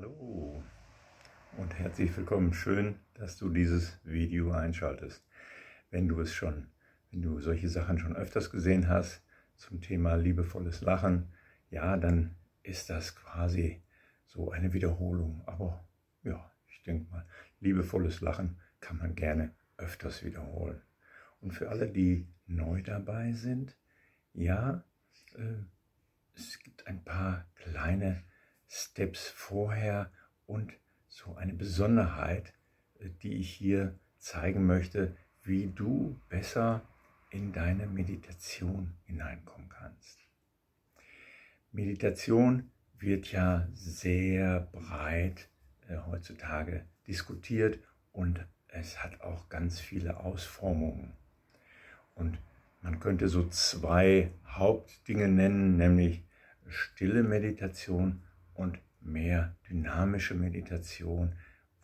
Hallo und herzlich willkommen. Schön, dass du dieses Video einschaltest. Wenn du es schon, wenn du solche Sachen schon öfters gesehen hast zum Thema liebevolles Lachen, ja, dann ist das quasi so eine Wiederholung. Aber ja, ich denke mal, liebevolles Lachen kann man gerne öfters wiederholen. Und für alle, die neu dabei sind, ja, äh, es gibt ein paar kleine Steps vorher und so eine Besonderheit, äh, die ich hier zeigen möchte, wie du besser in deine Meditation hineinkommen kannst. Meditation wird ja sehr breit äh, heutzutage diskutiert und es hat auch ganz viele Ausformungen. Und man könnte so zwei Hauptdinge nennen, nämlich stille Meditation und mehr dynamische Meditation,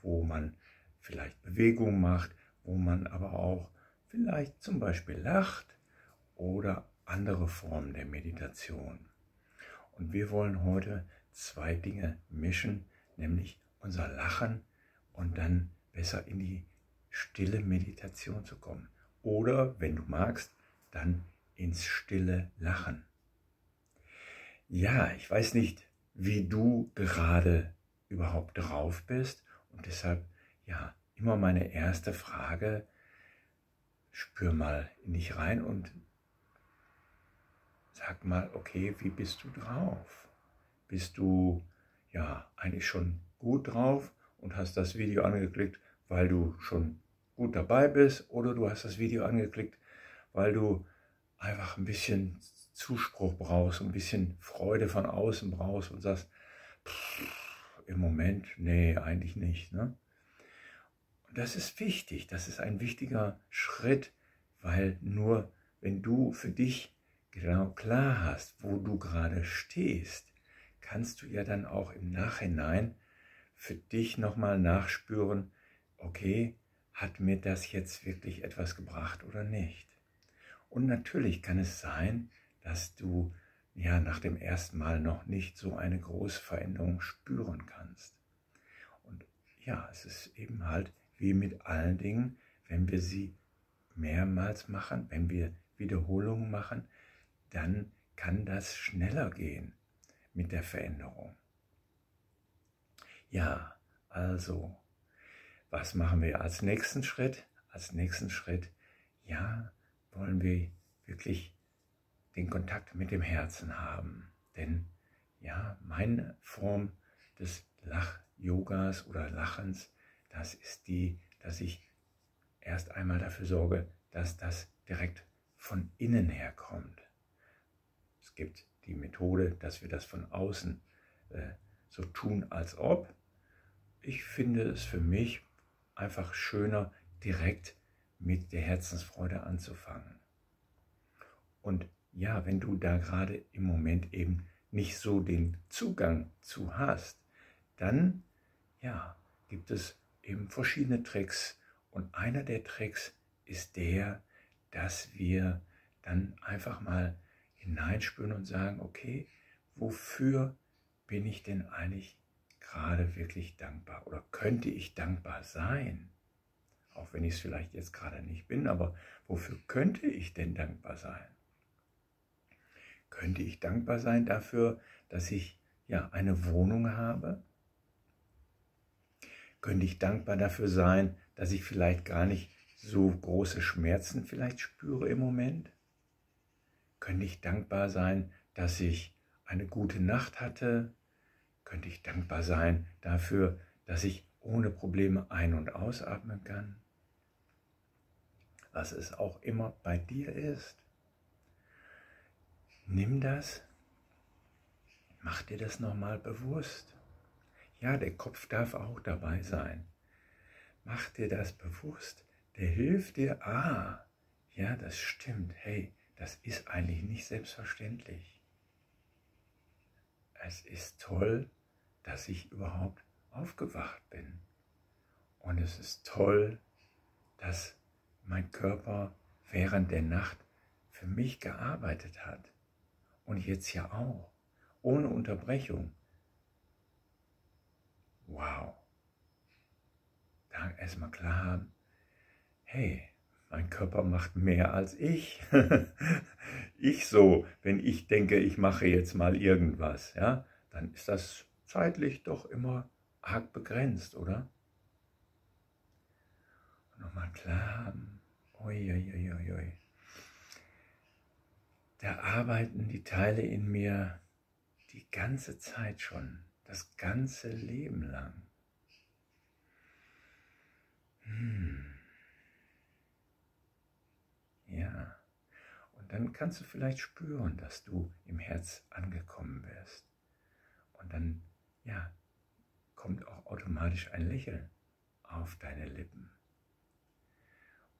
wo man vielleicht Bewegung macht, wo man aber auch vielleicht zum Beispiel lacht oder andere Formen der Meditation. Und wir wollen heute zwei Dinge mischen, nämlich unser Lachen und dann besser in die stille Meditation zu kommen. Oder, wenn du magst, dann ins stille Lachen. Ja, ich weiß nicht, wie du gerade überhaupt drauf bist. Und deshalb, ja, immer meine erste Frage, spür mal in dich rein und sag mal, okay, wie bist du drauf? Bist du ja eigentlich schon gut drauf und hast das Video angeklickt, weil du schon gut dabei bist oder du hast das Video angeklickt, weil du einfach ein bisschen Zuspruch brauchst, ein bisschen Freude von außen brauchst und sagst, im Moment, nee, eigentlich nicht. Ne? Und das ist wichtig, das ist ein wichtiger Schritt, weil nur wenn du für dich genau klar hast, wo du gerade stehst, kannst du ja dann auch im Nachhinein für dich nochmal nachspüren, okay, hat mir das jetzt wirklich etwas gebracht oder nicht? Und natürlich kann es sein, dass du ja nach dem ersten Mal noch nicht so eine große Veränderung spüren kannst. Und ja, es ist eben halt wie mit allen Dingen, wenn wir sie mehrmals machen, wenn wir Wiederholungen machen, dann kann das schneller gehen mit der Veränderung. Ja, also, was machen wir als nächsten Schritt? Als nächsten Schritt, ja, wollen wir wirklich den Kontakt mit dem Herzen haben. Denn ja, meine Form des Lach-Yogas oder Lachens, das ist die, dass ich erst einmal dafür sorge, dass das direkt von innen her kommt. Es gibt die Methode, dass wir das von außen äh, so tun, als ob. Ich finde es für mich einfach schöner, direkt mit der Herzensfreude anzufangen. Und ja, wenn du da gerade im Moment eben nicht so den Zugang zu hast, dann ja, gibt es eben verschiedene Tricks. Und einer der Tricks ist der, dass wir dann einfach mal hineinspüren und sagen, okay, wofür bin ich denn eigentlich gerade wirklich dankbar oder könnte ich dankbar sein? Auch wenn ich es vielleicht jetzt gerade nicht bin, aber wofür könnte ich denn dankbar sein? Könnte ich dankbar sein dafür, dass ich ja eine Wohnung habe? Könnte ich dankbar dafür sein, dass ich vielleicht gar nicht so große Schmerzen vielleicht spüre im Moment? Könnte ich dankbar sein, dass ich eine gute Nacht hatte? Könnte ich dankbar sein dafür, dass ich ohne Probleme ein- und ausatmen kann? Was es auch immer bei dir ist. Nimm das, mach dir das nochmal bewusst. Ja, der Kopf darf auch dabei sein. Mach dir das bewusst. Der hilft dir, ah, ja, das stimmt. Hey, das ist eigentlich nicht selbstverständlich. Es ist toll, dass ich überhaupt aufgewacht bin. Und es ist toll, dass mein Körper während der Nacht für mich gearbeitet hat und jetzt ja auch. Ohne Unterbrechung. Wow. Da erstmal klar haben, hey, mein Körper macht mehr als ich. ich so, wenn ich denke, ich mache jetzt mal irgendwas, ja, dann ist das zeitlich doch immer arg begrenzt, oder? Nochmal klar. Uiuiuiui. Ui, ui, ui. Da arbeiten die Teile in mir die ganze Zeit schon, das ganze Leben lang. Hm. Ja. Und dann kannst du vielleicht spüren, dass du im Herz angekommen wirst. Und dann, ja, kommt auch automatisch ein Lächeln auf deine Lippen.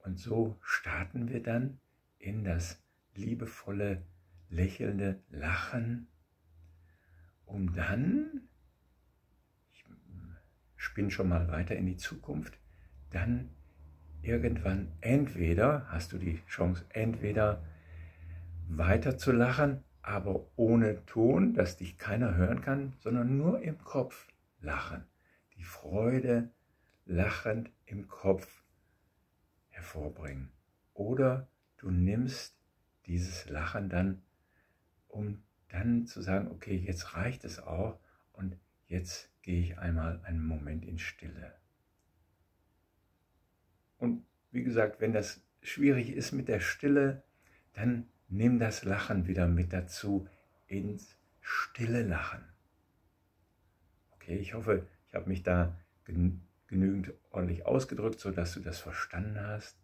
Und so starten wir dann in das liebevolle, lächelnde Lachen, um dann, ich spinne schon mal weiter in die Zukunft, dann irgendwann entweder hast du die Chance, entweder weiter zu lachen, aber ohne Ton, dass dich keiner hören kann, sondern nur im Kopf lachen. Die Freude lachend im Kopf hervorbringen. Oder du nimmst dieses Lachen dann, um dann zu sagen, okay, jetzt reicht es auch und jetzt gehe ich einmal einen Moment in Stille. Und wie gesagt, wenn das schwierig ist mit der Stille, dann nimm das Lachen wieder mit dazu ins stille Lachen. Okay, ich hoffe, ich habe mich da genügend ordentlich ausgedrückt, sodass du das verstanden hast.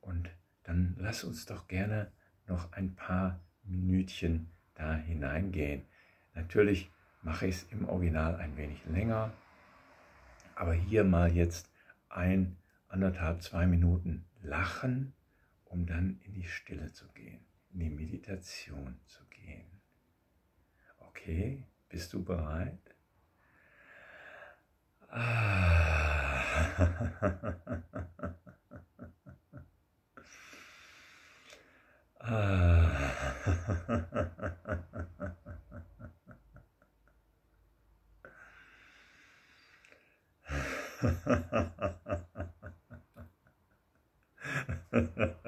Und dann lass uns doch gerne noch ein paar Minütchen da hineingehen. Natürlich mache ich es im Original ein wenig länger, aber hier mal jetzt ein anderthalb, zwei Minuten lachen, um dann in die Stille zu gehen, in die Meditation zu gehen. Okay, bist du bereit? Ah. Uh,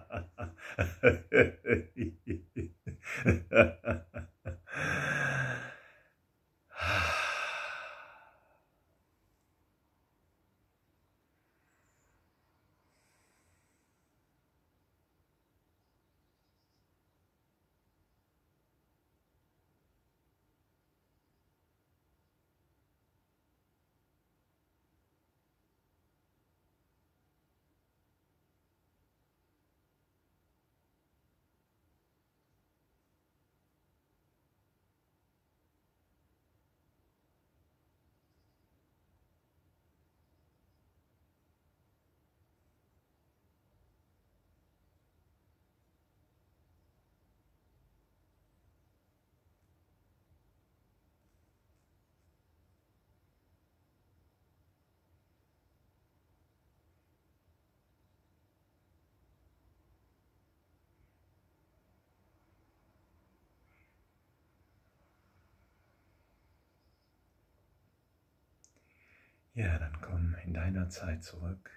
Ja, dann komm in deiner Zeit zurück.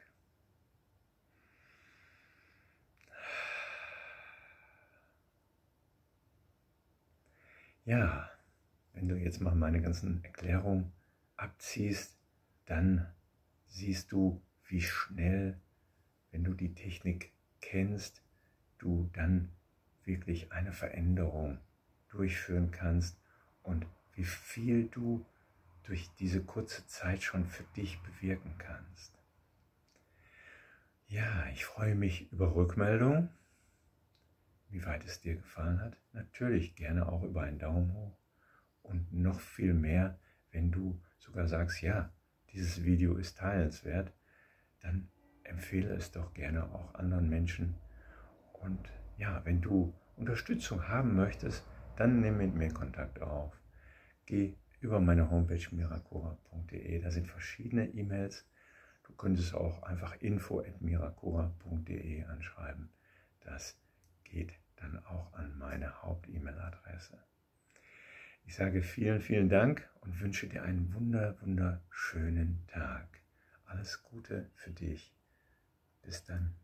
Ja, wenn du jetzt mal meine ganzen Erklärungen abziehst, dann siehst du, wie schnell, wenn du die Technik kennst, du dann wirklich eine Veränderung durchführen kannst und wie viel du durch diese kurze Zeit schon für dich bewirken kannst. Ja, ich freue mich über Rückmeldung, wie weit es dir gefallen hat. Natürlich gerne auch über einen Daumen hoch und noch viel mehr, wenn du sogar sagst, ja, dieses Video ist teilenswert, dann empfehle es doch gerne auch anderen Menschen. Und ja, wenn du Unterstützung haben möchtest, dann nimm mit mir Kontakt auf. Geh über meine Homepage miracora.de, da sind verschiedene E-Mails. Du könntest auch einfach info.miracora.de anschreiben. Das geht dann auch an meine Haupt-E-Mail-Adresse. Ich sage vielen, vielen Dank und wünsche dir einen wunder, wunderschönen Tag. Alles Gute für dich. Bis dann.